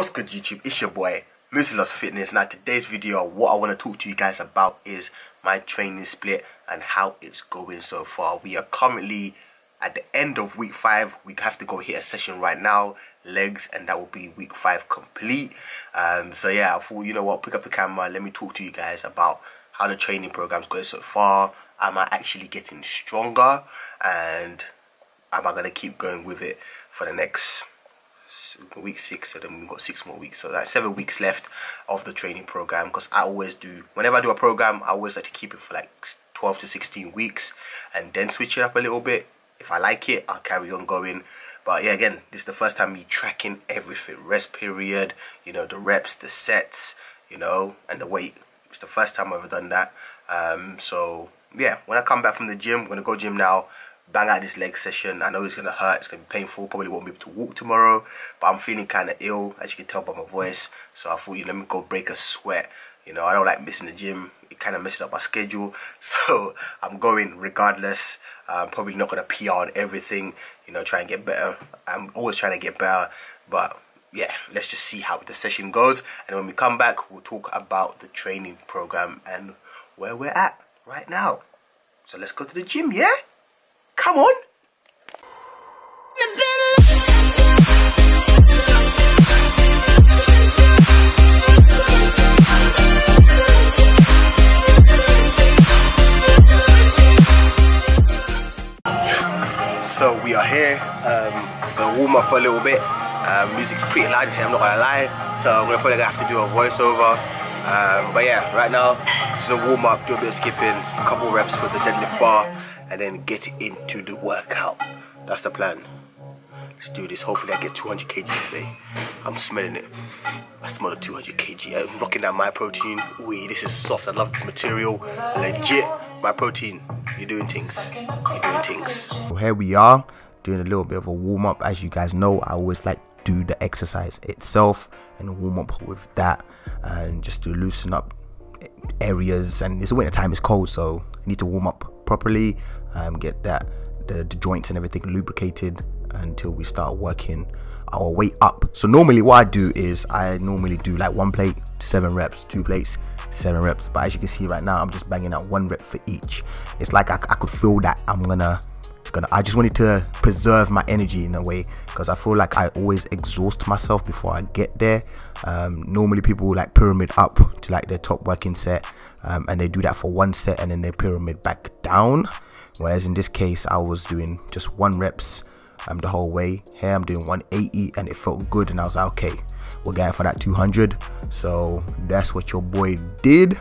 What's good YouTube? It's your boy Musa Loves Fitness. Now today's video what I want to talk to you guys about is my training split and how it's going so far. We are currently at the end of week 5. We have to go hit a session right now, legs, and that will be week 5 complete. Um, so yeah, I thought you know what, pick up the camera, let me talk to you guys about how the training program's going so far. Am I actually getting stronger? And am I going to keep going with it for the next week six, so then we've got six more weeks. So that's seven weeks left of the training program. Because I always do, whenever I do a program, I always like to keep it for like 12 to 16 weeks and then switch it up a little bit. If I like it, I'll carry on going. But yeah, again, this is the first time me tracking everything rest period, you know, the reps, the sets, you know, and the weight. It's the first time I've ever done that. Um, so yeah, when I come back from the gym, I'm gonna go gym now bang out this leg session. I know it's gonna hurt, it's gonna be painful, probably won't be able to walk tomorrow, but I'm feeling kinda ill, as you can tell by my voice. So I thought, you know, let me go break a sweat. You know, I don't like missing the gym. It kind of messes up my schedule. So I'm going regardless. I'm probably not gonna PR on everything, you know, try and get better. I'm always trying to get better, but yeah, let's just see how the session goes. And when we come back, we'll talk about the training program and where we're at right now. So let's go to the gym, yeah? Come on. So we are here, um, gonna warm up for a little bit. Um, music's pretty loud here, I'm not gonna lie. So I'm gonna probably gonna have to do a voiceover. Um, but yeah, right now, just gonna warm up, do a bit of skipping, a couple reps with the deadlift bar, and then get into the workout. That's the plan. Let's do this. Hopefully I get 200 kg today. I'm smelling it. I smell the 200 kg. I'm rocking that Myprotein. Wee, this is soft. I love this material. Legit. Myprotein. You're doing things. You're doing things. Well, here we are doing a little bit of a warm up. As you guys know, I always like do the exercise itself and warm up with that and just to loosen up areas and it's winter time it's cold so I need to warm up properly um, get that the, the joints and everything lubricated until we start working our way up. So normally what i do is i normally do like one plate seven reps two plates seven reps. But as you can see right now i'm just banging out one rep for each. It's like i, I could feel that i'm gonna gonna i just wanted to preserve my energy in a way because i feel like i always exhaust myself before i get there. Um, normally people like pyramid up to like their top working set um, and they do that for one set and then they pyramid back down. Whereas in this case I was doing just one reps um, the whole way. Here I'm doing 180 and it felt good and I was like okay we're going for that 200 so that's what your boy did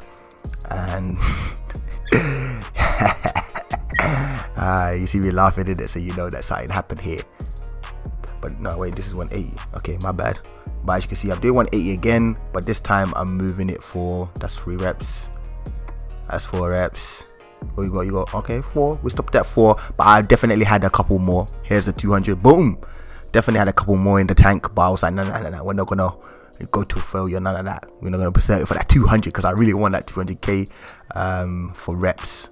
and uh, you see me laughing in it so you know that something happened here but no wait this is 180 okay my bad but as you can see I'm doing 180 again but this time I'm moving it for that's three reps that's four reps Oh, you got, you got, okay, four. We stopped at four, but I definitely had a couple more. Here's the 200. Boom. Definitely had a couple more in the tank, but I was like, no, no, no, no. We're not gonna go to failure. None of that. We're not gonna preserve it for that 200 because I really want that 200k um, for reps.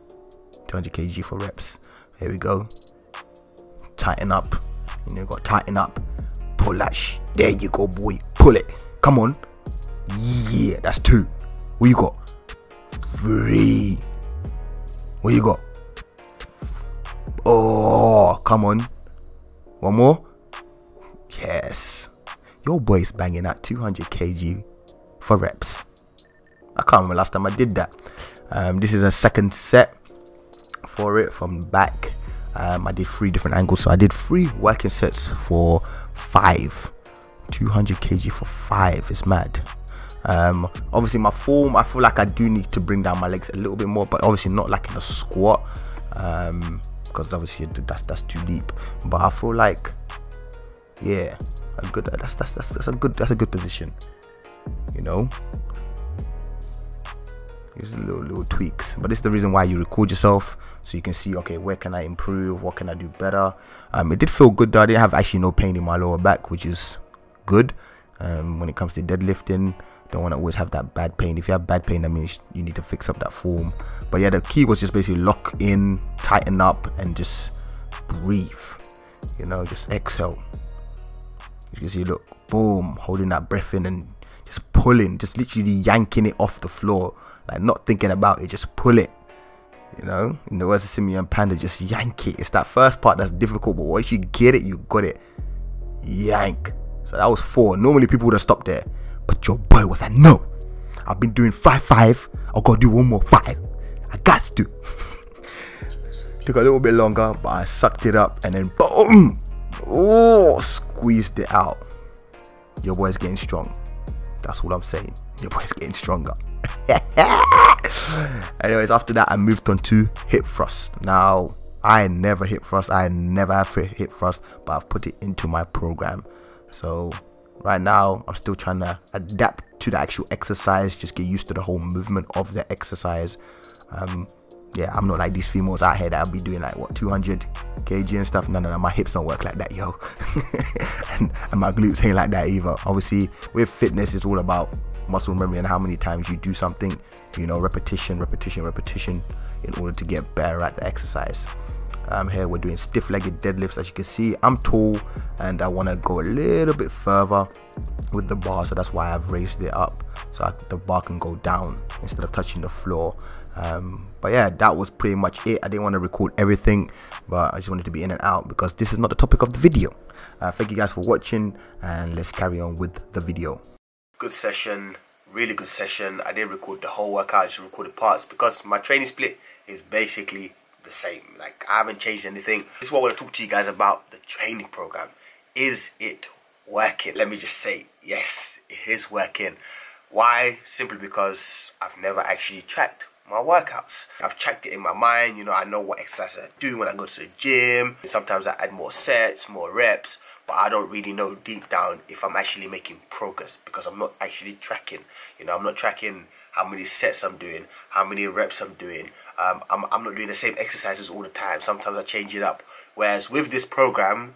200 kg for reps. Here we go. Tighten up. You know, got tighten up. Pull that. Sh there you go, boy. Pull it. Come on. Yeah, that's two. What you got? Three. What you got? Oh, come on. One more. Yes. Your boy's banging at 200 kg for reps. I can't remember last time I did that. Um, this is a second set for it from back. Um, I did three different angles, so I did three working sets for five. 200 kg for five it's mad. Um, obviously, my form, I feel like I do need to bring down my legs a little bit more, but obviously not like in a squat, um, because obviously that's that's too deep. But I feel like, yeah, a good that's that's that's, that's a good that's a good position, you know. Just little little tweaks, but is the reason why you record yourself so you can see okay where can I improve, what can I do better. Um, it did feel good though. I didn't have actually no pain in my lower back, which is good. Um, when it comes to deadlifting don't want to always have that bad pain if you have bad pain that means you need to fix up that form but yeah the key was just basically lock in tighten up and just breathe you know just exhale You can see, look, boom, holding that breath in and just pulling, just literally yanking it off the floor, like not thinking about it, just pull it. You know, in the words of Simeon Panda, just yank it. It's that first part that's difficult, but once you get it, you got it. Yank. So that was four. Normally people would have stopped there, but your boy was like, no, I've been doing five five. I'll go do one more five. I got to. Took a little bit longer, but I sucked it up and then boom, oh, squeezed it out. Your boy's getting strong. That's what I'm saying. Your boy's getting stronger. Anyways, after that, I moved on to hip thrust. Now, I never hip thrust. I never have hip thrust, but I've put it into my program. So right now, I'm still trying to adapt to the actual exercise. Just get used to the whole movement of the exercise. Um, yeah, I'm not like these females out here that'll be doing like what 200 kg and stuff. No, no, no, my hips don't work like that, yo. and, and my glutes ain't like that either. Obviously, with fitness, it's all about muscle memory and how many times you do something. You know, repetition, repetition, repetition, in order to get better at the exercise. Um, here we're doing stiff-legged deadlifts. As you can see, I'm tall and I want to go a little bit further with the bar, so that's why I've raised it up so the bar can go down instead of touching the floor. Um, but yeah, that was pretty much it. I didn't want to record everything, but I just wanted to be in and out because this is not the topic of the video. Uh, thank you guys for watching, and let's carry on with the video. Good session, really good session. I didn't record the whole workout, I just recorded parts because my training split is basically the same. Like I haven't changed anything. This is what I want to talk to you guys about the training program. Is it working? Let me just say, yes, it is working. Why? Simply because I've never actually tracked my workouts. I've checked it in my mind, you know, I know what exercises I do when I go to the gym. Sometimes I add more sets, more reps, but I don't really know deep down if I'm actually making progress because I'm not actually tracking. You know, I'm not tracking how many sets I'm doing, how many reps I'm doing. Um, I'm, I'm not doing the same exercises all the time. Sometimes I change it up. Whereas with this program,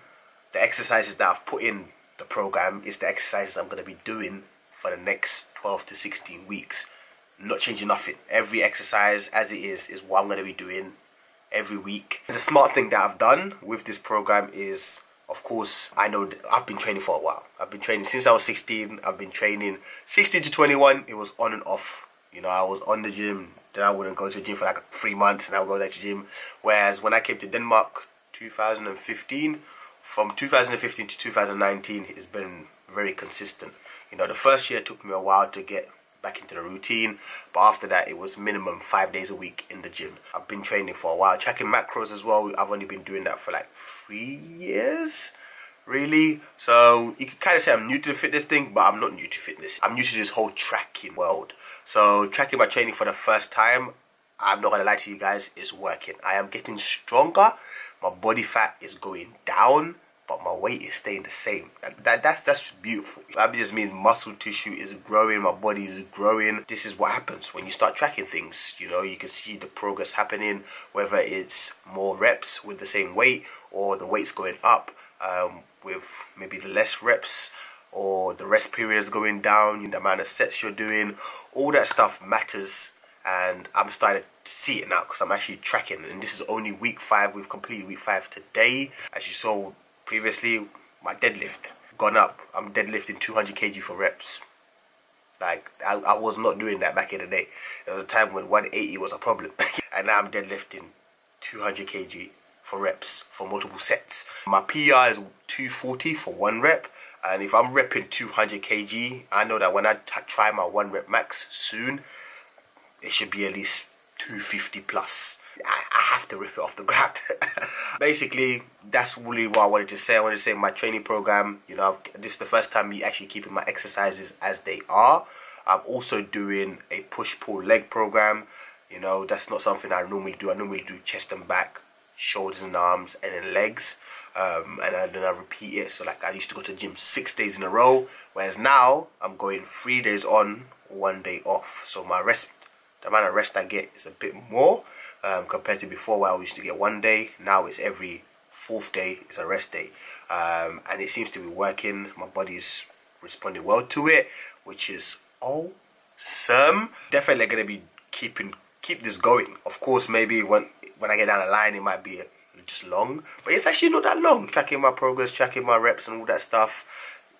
the exercises that I've put in the program is the exercises I'm going to be doing for the next 12 to 16 weeks not changing nothing. Every exercise as it is is what I'm going to be doing every week. The smart thing that I've done with this program is of course I know I've been training for a while. I've been training since I was 16. I've been training 16 to 21. It was on and off. You know, I was on the gym. Then I wouldn't go to the gym for like three months and I would go to the gym. Whereas when I came to Denmark 2015, from 2015 to 2019, it's been very consistent. You know, the first year took me a while to get back into the routine. But after that, it was minimum five days a week in the gym. I've been training for a while, checking macros as well. I've only been doing that for like three years, really. So you can kind of say I'm new to the fitness thing, but I'm not new to fitness. I'm new to this whole tracking world. So tracking my training for the first time, I'm not gonna lie to you guys, it's working. I am getting stronger. My body fat is going down but my weight is staying the same. That, that, that's that's beautiful. That just means muscle tissue is growing, my body is growing. This is what happens when you start tracking things. You know, you can see the progress happening, whether it's more reps with the same weight or the weight's going up um, with maybe the less reps or the rest periods going down, the amount of sets you're doing, all that stuff matters and I'm starting to see it now because I'm actually tracking and this is only week five we've completed week five today as you saw previously my deadlift gone up. I'm deadlifting 200 kg for reps. Like I, I was not doing that back in the day. There was a time when 180 was a problem, and now I'm deadlifting 200 kg for reps for multiple sets. My PR is 240 for one rep, and if I'm repping 200 kg, I know that when I try my one rep max soon, it should be at least 250 plus. I, I have to rip it off the ground. Basically, that's really what I wanted to say. I wanted to say my training program, you know, this is the first time me actually keeping my exercises as they are. I'm also doing a push-pull leg program. You know, that's not something I normally do. I normally do chest and back, shoulders and arms, and then legs. Um, and then I repeat it. So like I used to go to gym six days in a row, whereas now I'm going three days on, one day off. So my rest the amount of rest I get is a bit more um, compared to before where I used to get one day. Now it's every fourth day is a rest day. Um, and it seems to be working. My body's responding well to it, which is awesome. Definitely going to be keeping keep this going. Of course, maybe when when I get down the line, it might be just long, but it's actually not that long. Tracking my progress, tracking my reps, and all that stuff.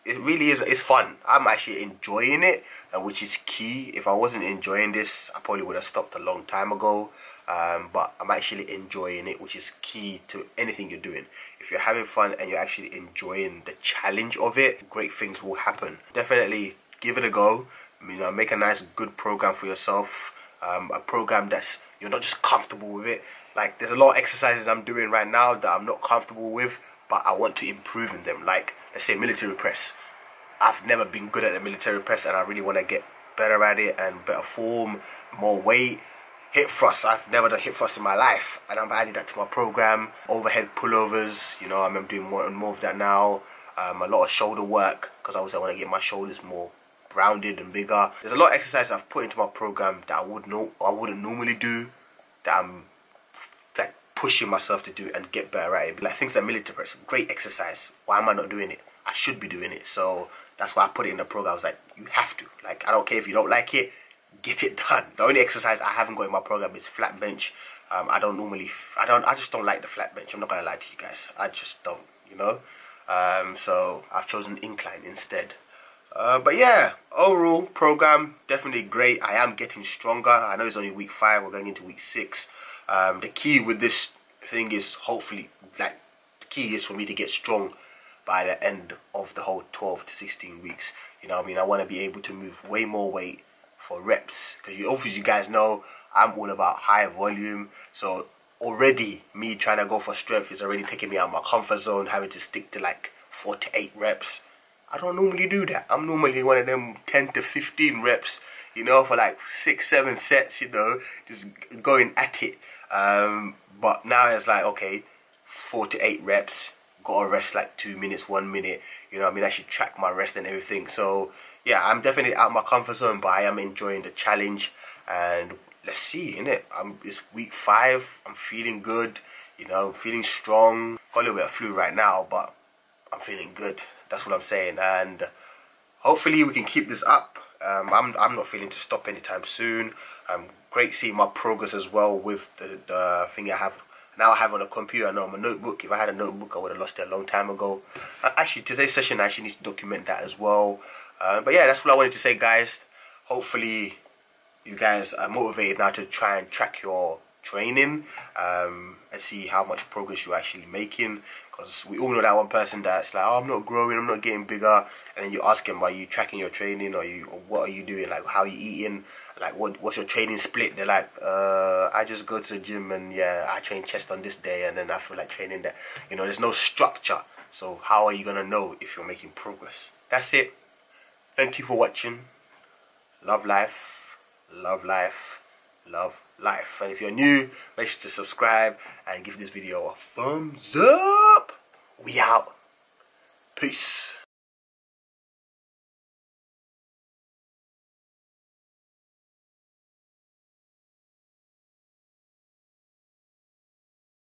it really is it's fun i'm actually enjoying it uh, which is key if i wasn't enjoying this i probably would have stopped a long time ago um, but i'm actually enjoying it which is key to anything you're doing. If you're having fun and you're actually enjoying the challenge of it great things will happen. Definitely give it a go. You know make a nice good program for yourself. Um, a program that's you're not just comfortable with it. Like there's a lot of exercises i'm doing right now that i'm not comfortable with but i want to improve in them. Like let's say military press. I've never been good at the military press and I really want to get better at it and better form, more weight. Hip thrust, I've never done hip thrust in my life and I'm adding that to my program. Overhead pullovers, you know, I'm doing more and more of that now. Um, a lot of shoulder work because obviously I want to get my shoulders more rounded and bigger. There's a lot of exercises I've put into my program that I would know I wouldn't normally do that I'm like pushing myself to do and get better at it. Like things like military press, great exercise. Why am I not doing it? I should be doing it. So that's why I put it in the program. I was like, you have to. Like, I don't care if you don't like it, get it done. The only exercise I haven't got in my program is flat bench. Um, I don't normally, I don't, I just don't like the flat bench. I'm not gonna lie to you guys. I just don't, you know. Um, so I've chosen incline instead. Uh, but yeah, overall program definitely great. I am getting stronger. I know it's only week five. We're going into week six. Um, the key with this thing is hopefully like the key is for me to get strong by the end of the whole 12 to 16 weeks. You know I mean? I want to be able to move way more weight for reps because you obviously you guys know I'm all about high volume. So already me trying to go for strength is already taking me out of my comfort zone, having to stick to like four to eight reps. I don't normally do that. I'm normally one of them 10 to 15 reps, you know, for like six, seven sets, you know, just going at it. Um, but now it's like, okay, four to eight reps, gotta rest like two minutes, one minute. You know I mean? I should track my rest and everything. So, yeah, I'm definitely out of my comfort zone, but I am enjoying the challenge. And let's see, innit? I'm, it's week five. I'm feeling good. You know, feeling strong. Got a little bit of flu right now, but I'm feeling good. That's what I'm saying. And hopefully we can keep this up. Um, I'm, I'm not feeling to stop anytime soon. Um, great seeing my progress as well with the, the thing I have now I have on a computer and on my notebook. If I had a notebook, I would have lost it a long time ago. Uh, actually, today's session, I actually need to document that as well. Uh, but yeah, that's what I wanted to say, guys. Hopefully, you guys are motivated now to try and track your training um, and see how much progress you're actually making. Because we all know that one person that's like, oh, I'm not growing, I'm not getting bigger. And then you ask him, are you tracking your training or you, or what are you doing? Like, how are you eating? like what what's your training split they're like uh i just go to the gym and yeah i train chest on this day and then i feel like training that you know there's no structure so how are you gonna know if you're making progress that's it thank you for watching. Love life love life love life. And if you're new make sure to subscribe and give this video a thumbs up. We out. Peace